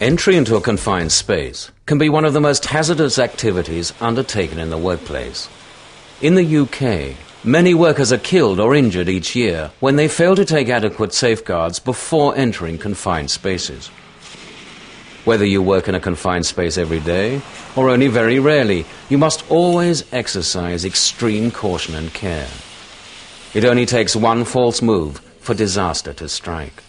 Entry into a confined space can be one of the most hazardous activities undertaken in the workplace. In the UK, many workers are killed or injured each year when they fail to take adequate safeguards before entering confined spaces whether you work in a confined space every day or only very rarely. You must always exercise extreme caution and care. It only takes one false move for disaster to strike.